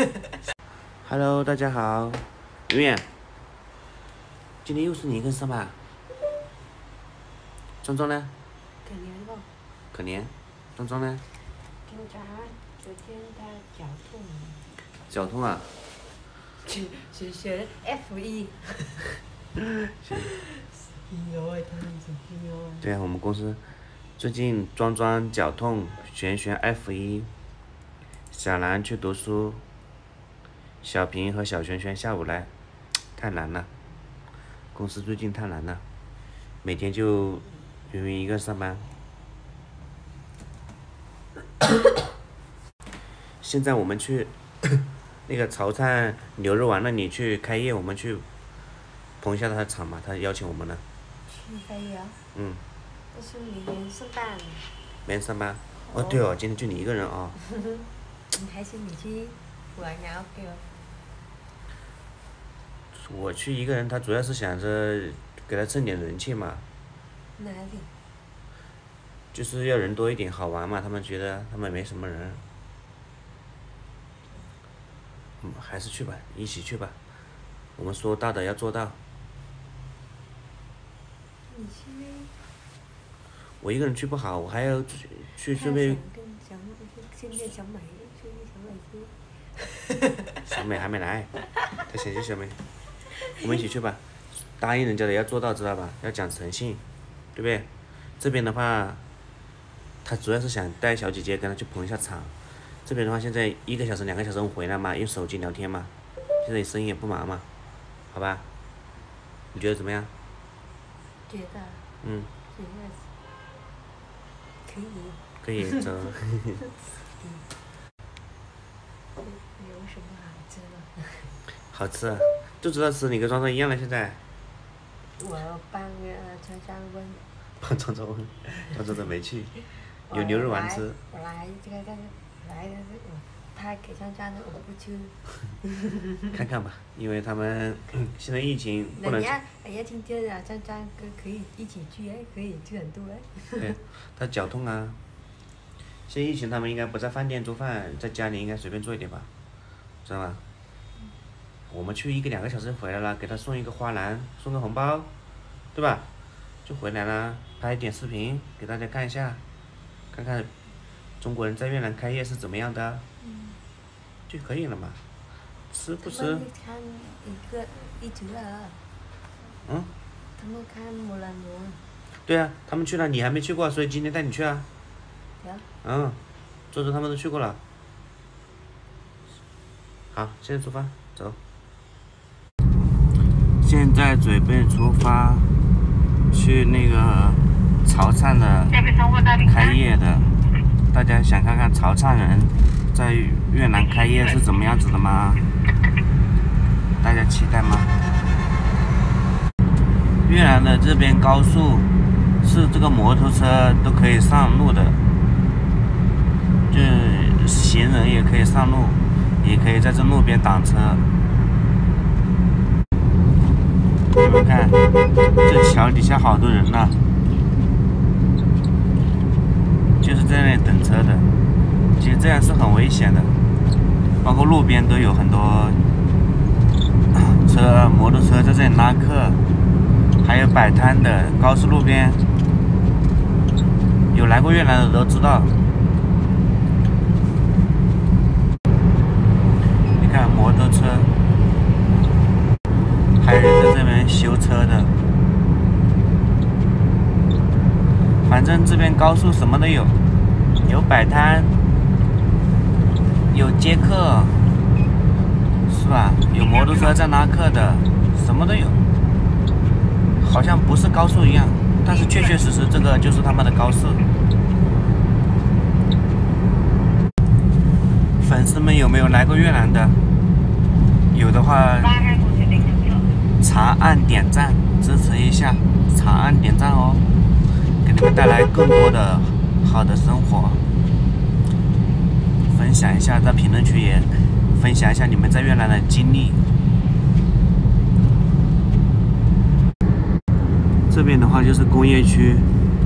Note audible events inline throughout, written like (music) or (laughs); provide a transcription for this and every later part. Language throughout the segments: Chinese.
(laughs) Hello，大家好，圆圆，今天又是你一个人上班？壮壮呢？可怜了，可怜，壮壮呢？警察昨天他脚痛，脚痛啊？学学学 F 一。对啊，我们公司最近壮壮脚痛，璇璇 F 一，小兰去读书，小平和小璇璇下午来，太难了，公司最近太难了，每天就云云一个人上班。现在我们去那个潮汕牛肉丸那里去开业，我们去捧一下他的场嘛，他邀请我们了。去开业啊？嗯，但是明天上班，没人上班。哦，对哦，今天就你一个人啊、(laughs) 你还是你去我去一个人，他主要是想着给他挣点人气嘛，哪里？就是要人多一点好玩嘛。他们觉得他们没什么人，嗯，还是去吧，一起去吧。我们说到的要做到。你去。我一个人去不好，我还要去去他准备想。跟小美，还没来，他想去小美，我们一起去吧。答应人家的要做到，知道吧？要讲诚信，对不对？这边的话，他主要是想带小姐姐跟他去捧一下场。这边的话，现在一个小时、两个小时回来嘛，用手机聊天嘛。现在你生意也不忙嘛，好吧？你觉得怎么样？觉得嗯，觉得可以。可以走。(laughs) 有什么好吃的？(laughs) 好吃啊，就知道吃，你跟壮壮一样了。现在，我帮呃 trang trang 问。壮壮壮壮壮都没去，(laughs) 有牛肉丸吃。我来，我来这个这个来的是我，他给 trang trang 的我不去。(laughs) 看看吧，因为他们现在疫情不能人。家人家听见了，trang trang 可可以一起去哎，可以去很多哎。对，他脚痛啊。现在疫情，他们应该不在饭店做饭，在家里应该随便做一点吧，知道吗？我们去一个两个小时回来了，给他送一个花篮，送个红包，对吧？就回来了，拍一点视频给大家看一下，看看中国人在越南开业是怎么样的，就可以了嘛。吃不吃他们？看一个一直啊，嗯，他们看木兰牛，对啊，他们去了，你还没去过，所以今天带你去啊，嗯，周周他们都去过了。好，现在出发，走。现在准备出发，去那个潮汕的开业的。大家想看看潮汕人在越南开业是怎么样子的吗？大家期待吗？越南的这边高速是这个摩托车都可以上路的。就是行人也可以上路，也可以在这路边挡车。你们看，这桥底下好多人呢，就是在那里等车的。其实这样是很危险的，包括路边都有很多车、摩托车在这里拉客，还有摆摊的。高速路边，有来过越南的都知道。你看摩托车，还有人在这边修车的，反正这边高速什么都有，有摆摊，有接客，是吧？有摩托车在拉客的，什么都有，好像不是高速一样，但是确确实实这个就是他们的高速。粉丝们有没有来过越南的？有的话，长按点赞支持一下，长按点赞哦，给你们带来更多的好的生活。分享一下，在评论区也分享一下你们在越南的经历。这边的话就是工业区，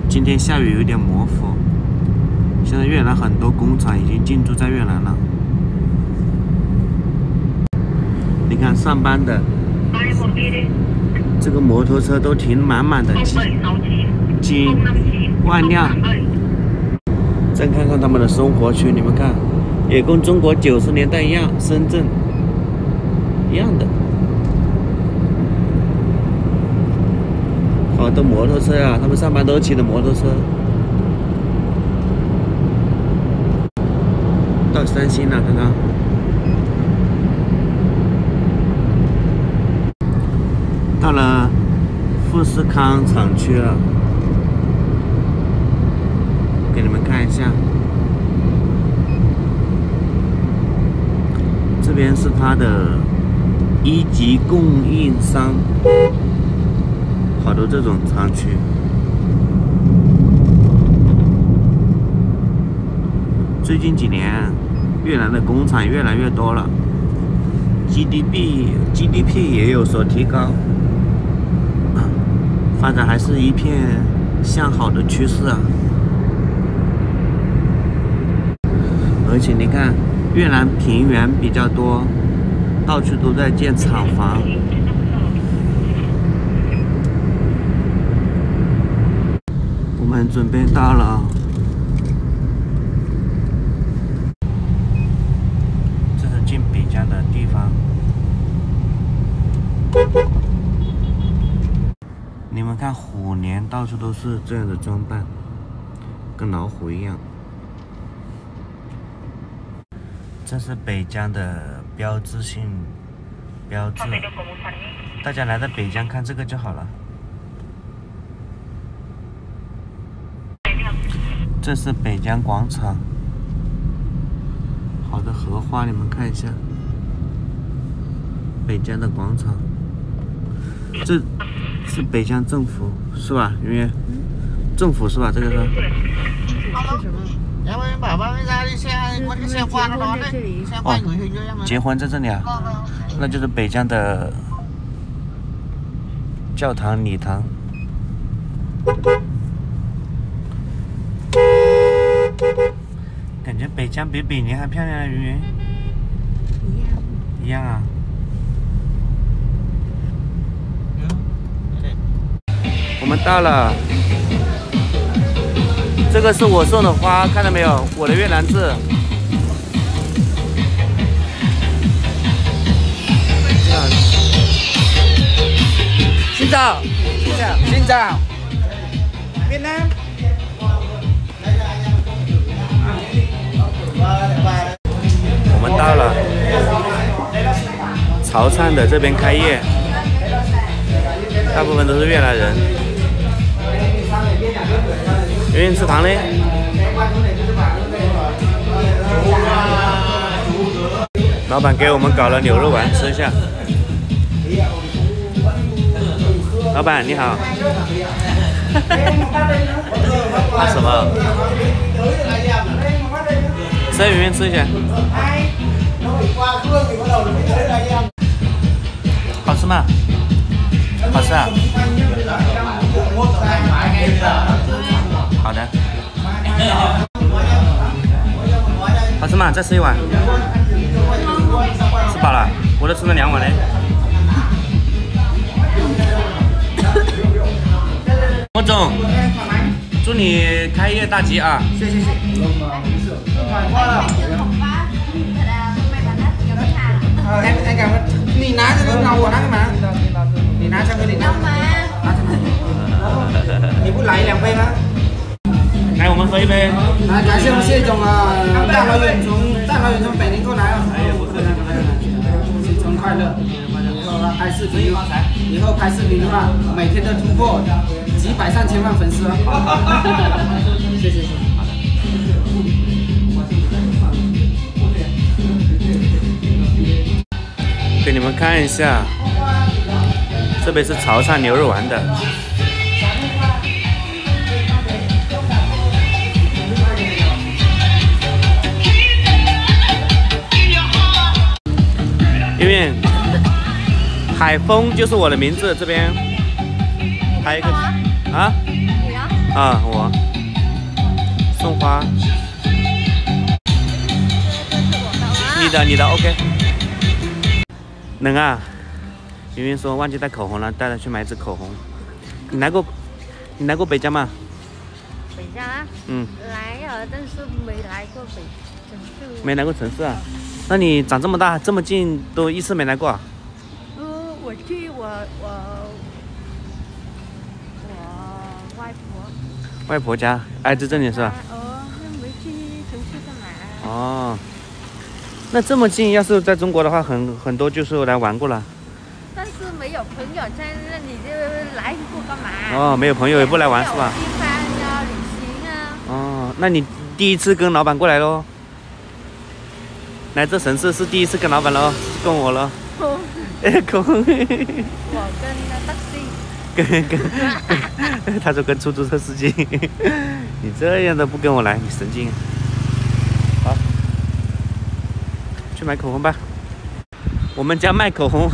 今天下雨有点模糊。现在越南很多工厂已经进驻在越南了。你看上班的，这个摩托车都停满满的，几几万辆。再看看他们的生活区，你们看，也跟中国九十年代一样，深圳一样的。好多摩托车啊，他们上班都骑的摩托车。到三星了，刚刚。到了富士康厂区了，给你们看一下，这边是它的一级供应商，好多这种厂区。最近几年，越南的工厂越来越多了，GDP GDP 也有所提高。发展还是一片向好的趋势啊！而且你看，越南平原比较多，到处都在建厂房。我们准备到了，这是进北疆的地方。你们看，到处都是这样的装扮，跟老虎一样。这是北疆的标志性标志，大家来到北疆看这个就好了。这是北疆广场，好的荷花，你们看一下，北疆的广场，这。是北疆政府是吧？圆圆，政府是吧？这个是。哦，结婚在这里啊？那就是北疆的教堂礼堂。感觉北疆比北宁还漂亮啊，云云。一样。一样啊。我们到了，这个是我送的花，看到没有？我的越南字。新早，新早，越南。我们到了，潮汕的这边开业，大部分都是越南人。愿意吃糖嘞？老板给我们搞了牛肉丸，吃一下。老板你好。怕 (laughs) 什么？吃圆圆吃一下。好吃吗？好吃啊。好的，好吃吗？再吃一碗。吃饱了，我都吃了两碗嘞。莫总，祝你开业大吉啊！谢谢谢。哎哎，干嘛？你拿这个，拿我拿干嘛？你拿这个，你拿。拿什么？(laughs) 你不来两杯吗？来，我们喝一杯。来，感谢我们谢总啊，大老远从大老远从北宁过来啊。哎呀，不客气，不客气。新春快乐！以后拍视频，以后拍视频的话，每天都突破几百上千万粉丝。谢谢谢谢。好的。给你们看一下，这边是潮汕牛肉丸的。因为海风就是我的名字，这边还有一个啊，啊我送花，你的你的 OK，能啊。云云说忘记带口红了，带她去买支口红。你来过，你来过北疆吗？北疆啊？嗯。来了，但是没来过北城市。没来过城市啊？那你长这么大这么近都一次没来过啊？嗯，我去我我我外婆。外婆家挨着这里是吧？哦，那没去城市干嘛？哦。那这么近，要是在中国的话，很很多就是来玩过了。但是没有朋友在那里，就来过干嘛？哦，没有朋友也不来玩是吧？吃饭呀，旅行啊。哦，那你第一次跟老板过来喽？来这城市是第一次跟老板喽，跟我喽。哎，(laughs) 空。我跟那的士。跟跟，(laughs) 他说跟出租车司机。(laughs) 你这样都不跟我来，你神经。好。去买口红吧，我们家卖口红，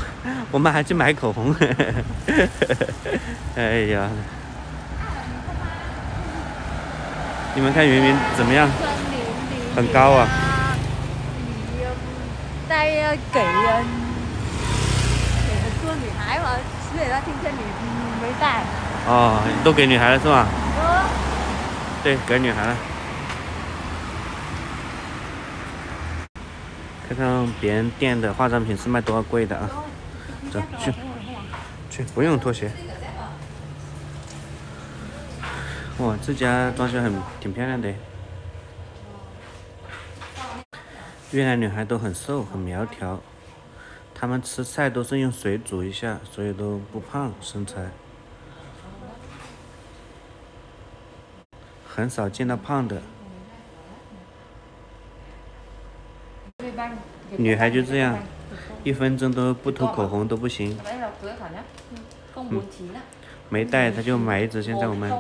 我们还去买口红。哎呀，你们看云云怎么样？很高啊。带要给人，做女孩嘛，所以他今天你没带。哦，都给女孩了是吧？对，给女孩了。看看别人店的化妆品是卖多少贵的啊？走去，去不用拖鞋。哇，这家装修很挺漂亮的。越南女孩都很瘦，很苗条，她们吃菜都是用水煮一下，所以都不胖身材。很少见到胖的。女孩就这样，一分钟都不涂口红都不行。没带，她就买一支。现在我们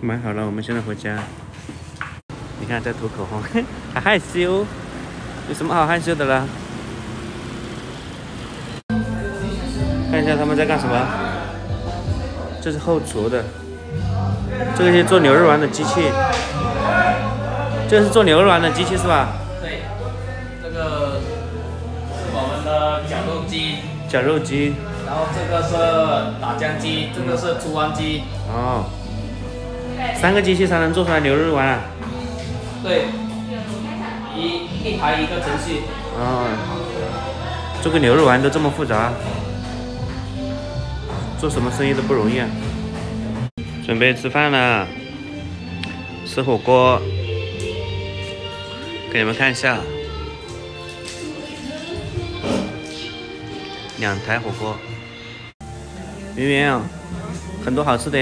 买好了，我们现在回家。你看在涂口红，(laughs) 还害羞？有什么好害羞的啦？看一下他们在干什么？这是后厨的，这个是做牛肉丸的机器。这是做牛肉丸的机器是吧？对，这个是我们的绞肉机。绞肉机。然后这个是打浆机，这个是出丸机。哦。三个机器才能做出来牛肉丸啊？对。一一台一个程序。啊。做个牛肉丸都这么复杂，做什么生意都不容易啊。准备吃饭了，吃火锅。给你们看一下，两台火锅，圆圆，很多好吃的，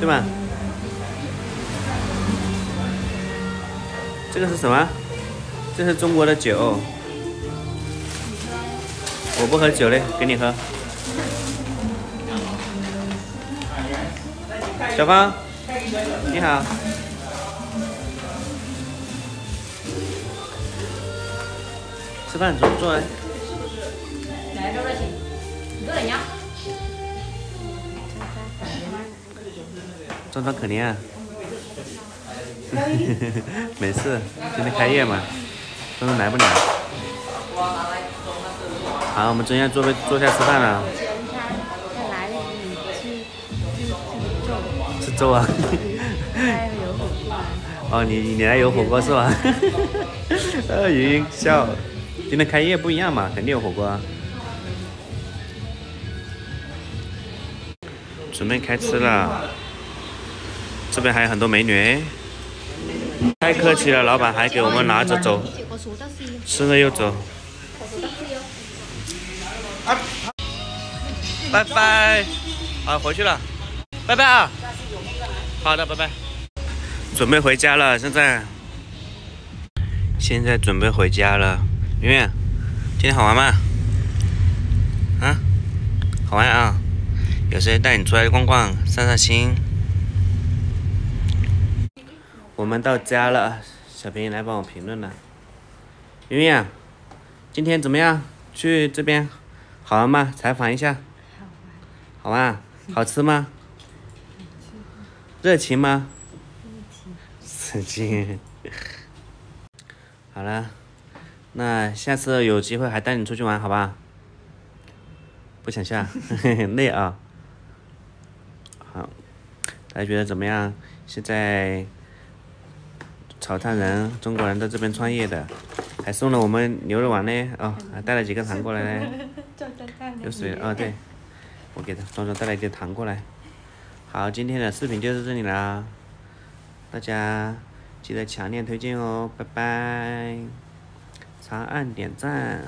对吧？这个是什么？这是中国的酒，我不喝酒嘞，给你喝。小芳，你好。吃饭坐坐来。来，多少钱？多少呀？张张可怜啊！没事，今天开业嘛，他们来不了。好，我们真要坐坐下吃饭了。吃粥啊！(laughs) 哦，你你来有火锅是吧？(laughs) 呃，云云笑。今天开业不一样嘛，肯定有火锅啊！准备开吃了，这边还有很多美女，太客气了，老板还给我们拿着走，吃了又走。拜拜，好回去了，拜拜啊！好的，拜拜。准备回家了，现在，现在准备回家了。圆圆，今天好玩吗？啊，好玩啊！有时间带你出来逛逛，散散心。我们到家了，小平来帮我评论了。圆圆，今天怎么样？去这边好玩吗？采访一下。好玩。好玩？好吃吗？热情吗？热情。神经。好了，那下次有机会还带你出去玩，好吧？不想下，(laughs) 累啊。好，大家觉得怎么样？现在潮汕人、中国人在这边创业的，还送了我们牛肉丸呢，哦，还带了几个糖过来呢。(laughs) 有水哦，对，我给他装装带了一点糖过来。好，今天的视频就是这里啦，大家记得强烈推荐哦，拜拜，长按点赞。